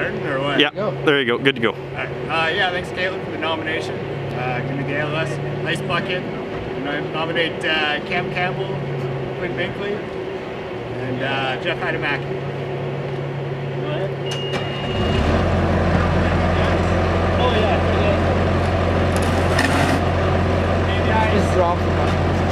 Starting or what? Yeah, there you go. Good to go. Right. Uh, yeah, thanks, Caleb, for the nomination. Uh, going to the ALS Ice Bucket. I nominate uh, Cam Campbell, Quinn Binkley, and uh, Jeff Heidemack. Oh yeah. Just drop the